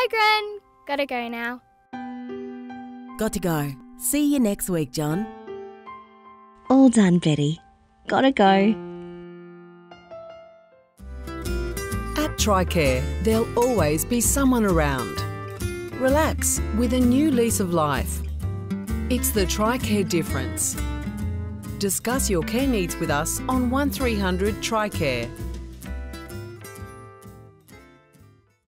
Bye, Gren. Gotta go now. Got to go. See you next week, John. All done, Betty. Gotta go. At TRICARE, there'll always be someone around. Relax with a new lease of life. It's the TRICARE difference. Discuss your care needs with us on 1300 TRICARE